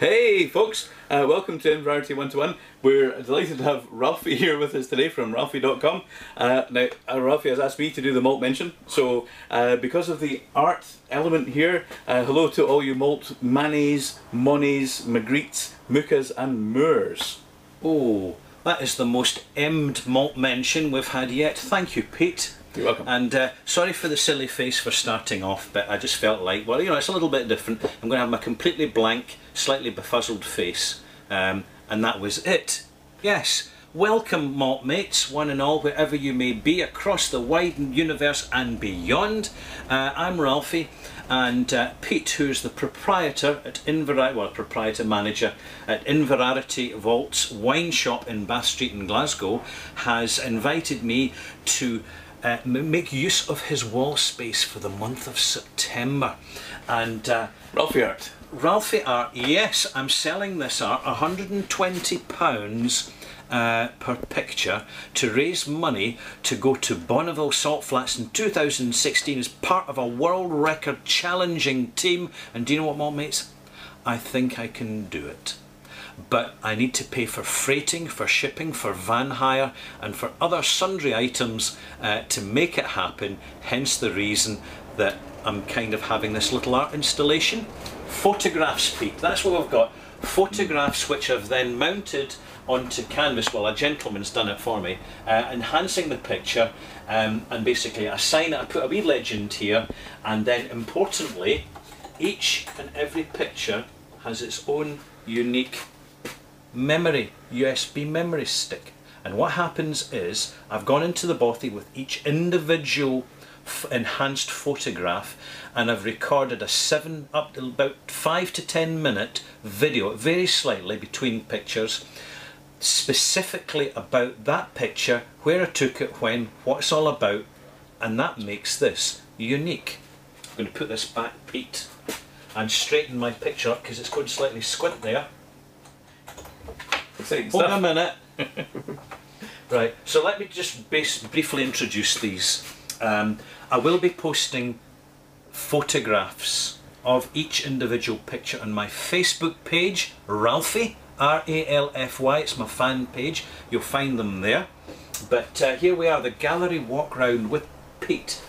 Hey folks, uh, welcome to Inverarity 121. We're delighted to have Ralfy here with us today from Ralfy.com. Uh, now, uh, Ralfy has asked me to do the malt mention, so uh, because of the art element here, uh, hello to all you malt Manets, Monets, Magrittes, Muchas and Moores. Oh, that is the most emmed malt mention we've had yet. Thank you, Pete. You're welcome. And uh, sorry for the silly face for starting off, but I just felt like, well, you know, it's a little bit different. I'm going to have my completely blank, slightly befuzzled face, um, and that was it. Yes, welcome, malt mates, one and all, wherever you may be across the wide universe and beyond. Uh, I'm Ralfy, and uh, Pete, who's the proprietor at Inverarity, well, proprietor manager at Inverarity Vaults Wine Shop in Bath Street in Glasgow, has invited me to uh, make use of his wall space for the month of September. And uh, Ralfy art. Ralfy art, yes, I'm selling this art, £120 uh, per picture to raise money to go to Bonneville Salt Flats in 2016 as part of a world record challenging team. And do you know what, malt mates? I think I can do it but I need to pay for freighting, for shipping, for van hire and for other sundry items uh, to make it happen, hence the reason that I'm kind of having this little art installation. Photographs, Pete, that's what we've got. Photographs which I've then mounted onto canvas, well a gentleman's done it for me, uh, enhancing the picture um, and basically I sign it, I put a wee legend here. And then importantly each and every picture has its own unique memory, USB memory stick. And what happens is, I've gone into the bothy with each individual enhanced photograph and I've recorded a seven up to about five to ten minute video, very slightly between pictures, specifically about that picture, where I took it, when, what it's all about, and that makes this unique. I'm going to put this back, Pete, and straighten my picture up because it's going slightly squint there. Exciting Hold stuff. a minute. right, so let me just base, briefly introduce these. Um, I will be posting photographs of each individual picture on my Facebook page, Ralfy, R-A-L-F-Y, it's my fan page, you'll find them there. But uh, here we are, the gallery walk round with Pete.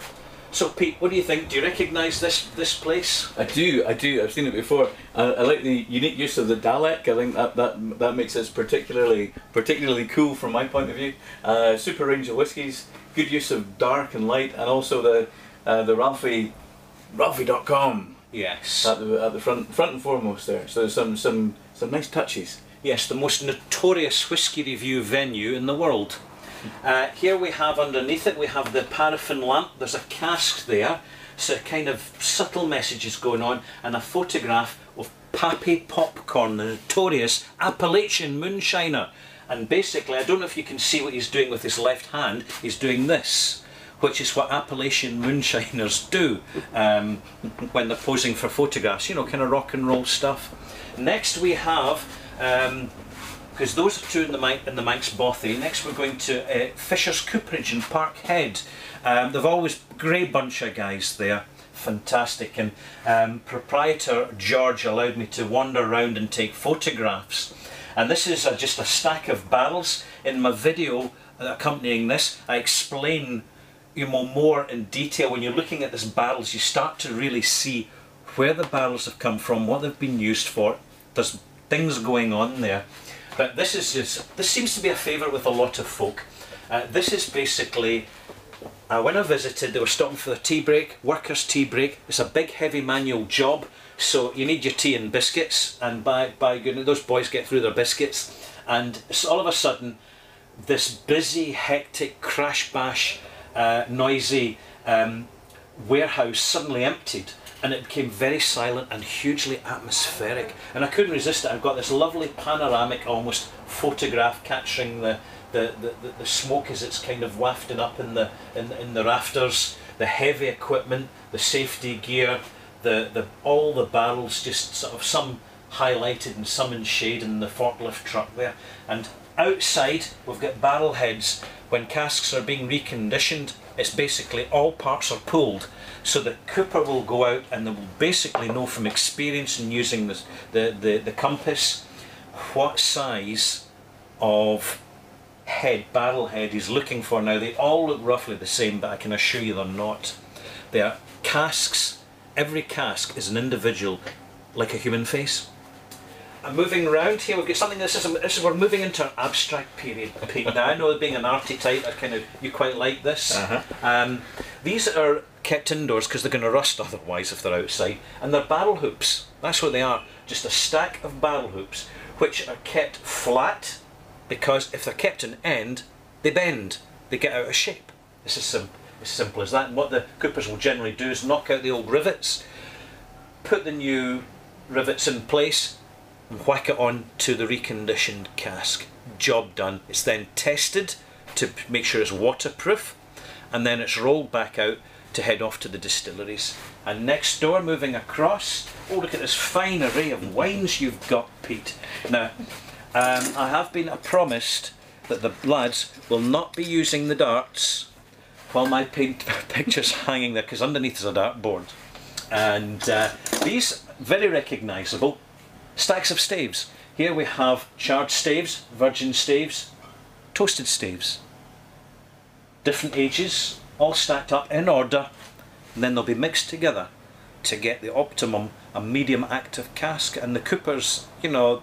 So Pete, what do you think? Do you recognise this this place? I do, I do. I've seen it before. I, I like the unique use of the Dalek. I think that that that makes it particularly particularly cool from my point of view. Uh, super range of whiskies, good use of dark and light, and also the uh, the Ralfy Ralfy.com Yes. at the at the front front and foremost there. So there's some some some nice touches. Yes, the most notorious whisky review venue in the world. Uh, here we have underneath it, we have the paraffin lamp. There's a cask there, so kind of subtle messages going on, and a photograph of Pappy Popcorn, the notorious Appalachian moonshiner. And basically, I don't know if you can see what he's doing with his left hand, he's doing this which is what Appalachian moonshiners do um, when they're posing for photographs, you know, kind of rock and roll stuff. Next we have, because those are two in the, Mike, in the Manx Bothy, next we're going to uh, Fisher's Cooperage in Parkhead. Um, they've always, great bunch of guys there, fantastic, and um, proprietor George allowed me to wander around and take photographs. And this is just a stack of barrels. In my video accompanying this, I explain you know, more in detail. When you're looking at these barrels, you start to really see where the barrels have come from, what they've been used for. There's things going on there. But this is just, this seems to be a favourite with a lot of folk. Uh, this is basically, uh, when I visited, they were stopping for the tea break, workers' tea break. It's a big, heavy manual job, so you need your tea and biscuits. And by by goodness, those boys get through their biscuits. And so all of a sudden, this busy, hectic, crash bash, uh, noisy um, warehouse suddenly emptied and it became very silent and hugely atmospheric and I couldn't resist it. I've got this lovely panoramic almost photograph capturing the the, the, the smoke as it's kind of wafting up in the in, in the rafters, the heavy equipment, the safety gear, the, the all the barrels just sort of some highlighted and some in shade in the forklift truck there. And outside we've got barrel heads when casks are being reconditioned It's basically all parts are pulled. So the cooper will go out and they will basically know from experience in using this, the, the, the compass what size of head, barrel head he's looking for. Now they all look roughly the same, but I can assure you they're not. They are casks. Every cask is an individual, like a human face. I'm moving around here. We've got something. This is, this is we're moving into an abstract period. Now I know being an arty type, I kind of you quite like this. Uh-huh. Um, these are kept indoors because they're going to rust otherwise if they're outside, and they're barrel hoops. That's what they are. Just a stack of barrel hoops which are kept flat because if they're kept in end, they bend. They get out of shape. It's as, sim- as simple as that. And what the coopers will generally do is knock out the old rivets, put the new rivets in place, whack it on to the reconditioned cask. Job done. It's then tested to make sure it's waterproof, and then it's rolled back out to head off to the distilleries. And next door, moving across, oh look at this fine array of wines you've got, Pete. Now, um, I have been promised that the lads will not be using the darts while my paint picture's hanging there, because underneath is a dartboard. And uh, these very recognisable stacks of staves. Here we have charred staves, virgin staves, toasted staves. Different ages, all stacked up in order, and then they'll be mixed together to get the optimum, a medium active cask. And the coopers, you know,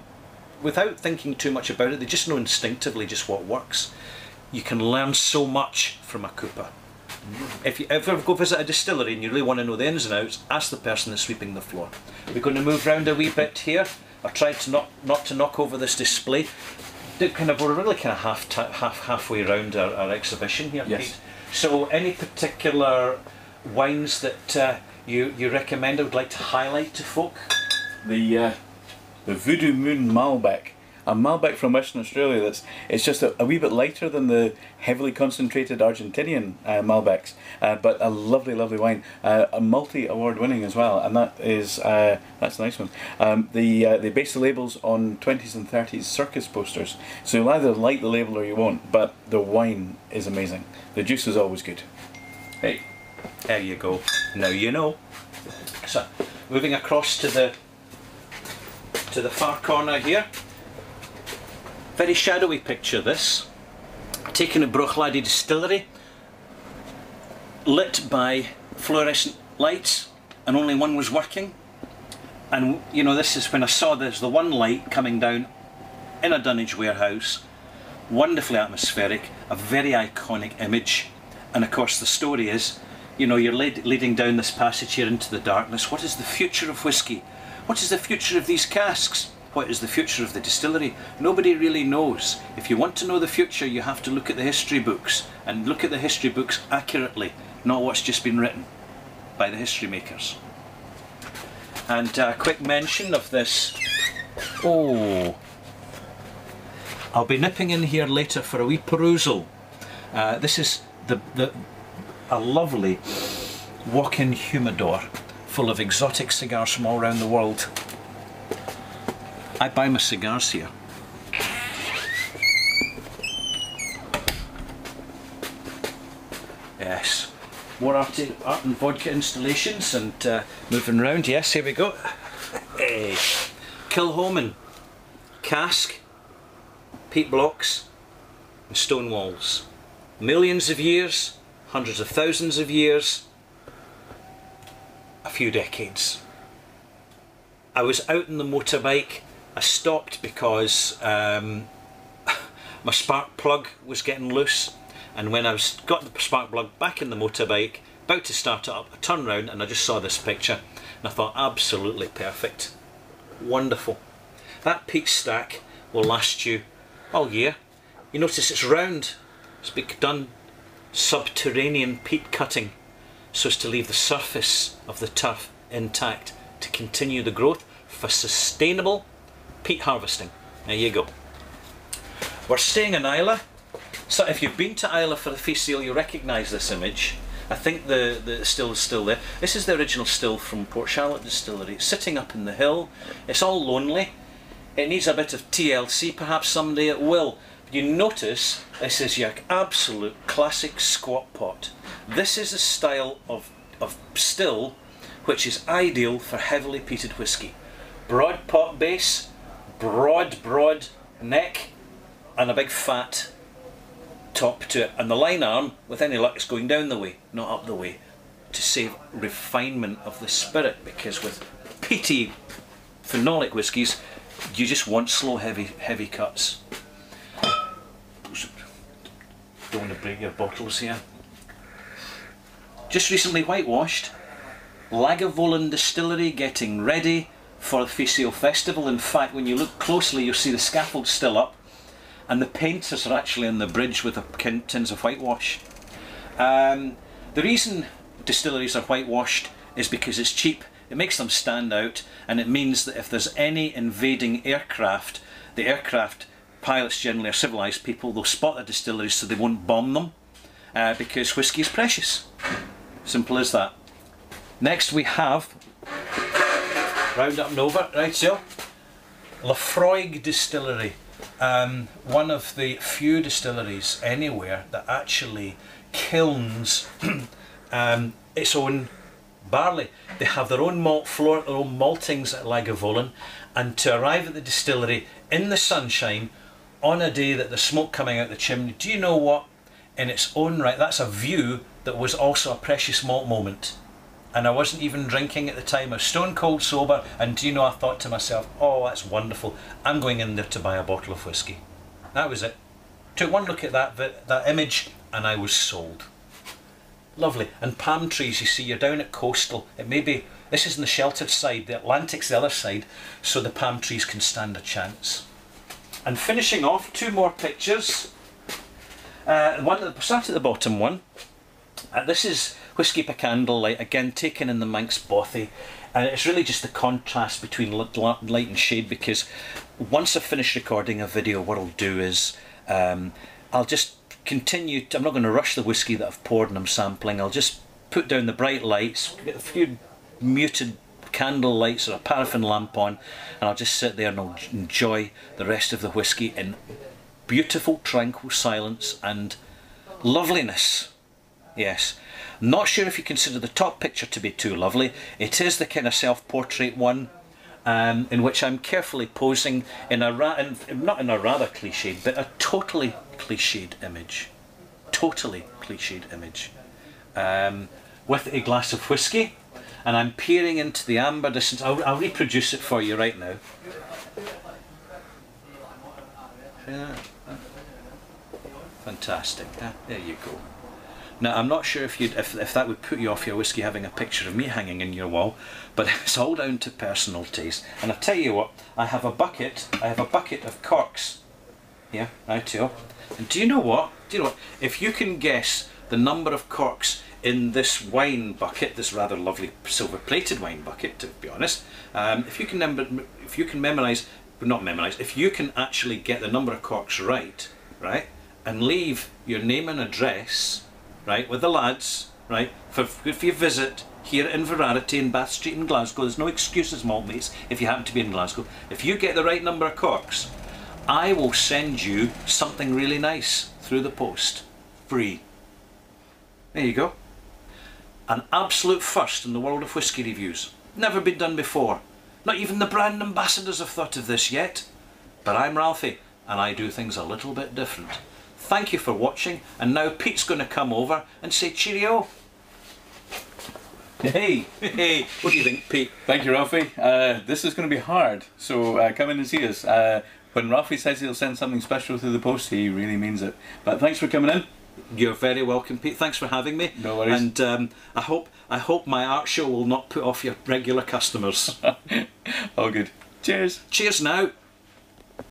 without thinking too much about it, they just know instinctively just what works. You can learn so much from a cooper. If you ever go visit a distillery and you really want to know the ins and outs, ask the person that's sweeping the floor. We're going to move round a wee bit here. I tried to not not to knock over this display. Did kind of we're really kind of half half halfway around our, our exhibition here. Yes. Pete. So any particular wines that uh, you you recommend? I would like to highlight to folk. the uh, the Voodoo Moon Malbec, a Malbec from Western Australia. That's it's just a, a wee bit lighter than the heavily concentrated Argentinian uh, Malbecs, uh, but a lovely, lovely wine. Uh, a multi award winning as well, and that is uh, that's a nice one. Um, the uh, they base the labels on twenties and thirties circus posters, so you'll either like the label or you won't. But the wine is amazing. The juice is always good. Hey, there you go. Now you know. So, moving across to the to the far corner here. Very shadowy picture this. Taken at Bruichladdich Distillery, lit by fluorescent lights, and only one was working. And you know, this is when I saw there's the one light coming down in a dunnage warehouse, wonderfully atmospheric, a very iconic image. And of course, the story is, you know, you're lead, leading down this passage here into the darkness. What is the future of whiskey? What is the future of these casks? What is the future of the distillery? Nobody really knows. If you want to know the future, you have to look at the history books and look at the history books accurately, not what's just been written by the history makers. And a quick mention of this. Oh, I'll be nipping in here later for a wee perusal. Uh, this is the, the a lovely walk-in humidor full of exotic cigars from all around the world. I buy my cigars here. Yes. More art, and vodka installations and uh, moving around. Yes, here we go. Hey. Kilchoman. Cask. Peat blocks. And stone walls. Millions of years. Hundreds of thousands of years. A few decades. I was out on the motorbike. I stopped because um, my spark plug was getting loose, and when I was got the spark plug back in the motorbike, about to start it up, I turned round and I just saw this picture, and I thought, absolutely perfect, wonderful. That peat stack will last you all year. You notice it's round. It's been done subterranean peat cutting so as to leave the surface of the turf intact to continue the growth for sustainable peat harvesting. There you go. We're staying in Islay. So if you've been to Islay for the Fèis Ìle, you recognise this image. I think the, the still is still there. This is the original still from Port Charlotte Distillery. It's sitting up in the hill. It's all lonely. It needs a bit of TLC, perhaps someday it will. You notice this is your absolute classic squat pot. This is a style of, of still which is ideal for heavily peated whisky. Broad pot base, broad, broad neck, and a big fat top to it. And the lyne arm, with any luck, is going down the way, not up the way, to save refinement of the spirit. Because with peaty phenolic whiskies, you just want slow, heavy, heavy cuts. Don't want to break your bottles here. Just recently whitewashed. Lagavulin Distillery getting ready for the Fèis Ìle Festival. In fact, when you look closely, you'll see the scaffold still up, and the painters are actually on the bridge with the tins of whitewash. Um, the reason distilleries are whitewashed is because it's cheap. It makes them stand out, and it means that if there's any invading aircraft, the aircraft pilots generally are civilised people. They'll spot the distilleries so they won't bomb them, uh, because whisky is precious. Simple as that. Next we have, round up and over, right so, Laphroaig Distillery. Um, one of the few distilleries anywhere that actually kilns um, its own barley. They have their own malt floor, their own maltings at Lagavulin, and to arrive at the distillery in the sunshine on a day that the smoke coming out the chimney, do you know what? In its own right, that's a view that was also a precious malt moment and I wasn't even drinking at the time. I was stone cold sober, and do you know, I thought to myself, oh, that's wonderful. I'm going in there to buy a bottle of whiskey. That was it. Took one look at that, that image, and I was sold. Lovely. And palm trees, you see, you're down at coastal. It may be, this is in the sheltered side, the Atlantic's the other side, so the palm trees can stand a chance. And finishing off, two more pictures. Uh, one that sat at the bottom one. Uh, this is Whisky by Candlelight, again taken in the Manx Bothy. And it's really just the contrast between light and shade because once I finish recording a video, what I'll do is um, I'll just continue, to, I'm not going to rush the whisky that I've poured and I'm sampling, I'll just put down the bright lights, get a few muted candle lights or a paraffin lamp on and I'll just sit there and I'll enjoy the rest of the whisky in beautiful tranquil silence and loveliness. Yes. Not sure if you consider the top picture to be too lovely. It is the kind of self-portrait one um, in which I'm carefully posing in a ra in, not in a rather cliched, but a totally cliched image. Totally cliched image. Um, with a glass of whiskey, and I'm peering into the amber distance. I'll, I'll reproduce it for you right now. Fantastic. There you go. Now, I'm not sure if, you'd, if, if that would put you off your whisky having a picture of me hanging in your wall, but it's all down to personal taste. And I tell you what, I have a bucket, I have a bucket of corks. Yeah, right here. And do you know what? Do you know what? If you can guess the number of corks in this wine bucket, this rather lovely silver-plated wine bucket, to be honest, um, if you can if you can memorise, not memorise, if you can actually get the number of corks right, right, and leave your name and address right, with the lads, right, for if you visit here in Inverarity in Bath Street in Glasgow, there's no excuses, malt mates, if you happen to be in Glasgow. If you get the right number of corks, I will send you something really nice through the post, free. There you go. An absolute first in the world of whisky reviews. Never been done before. Not even the brand ambassadors have thought of this yet. But I'm Ralfy, and I do things a little bit different. Thank you for watching and now Pete's going to come over and say cheerio. Hey, hey, what do you think, Pete? Thank you, Ralfy. Uh, this is going to be hard, so uh, come in and see us. Uh, when Ralfy says he'll send something special through the post, he really means it. But thanks for coming in. You're very welcome, Pete. Thanks for having me. No worries. And um, I hope I hope my art show will not put off your regular customers. All good. Cheers. Cheers now.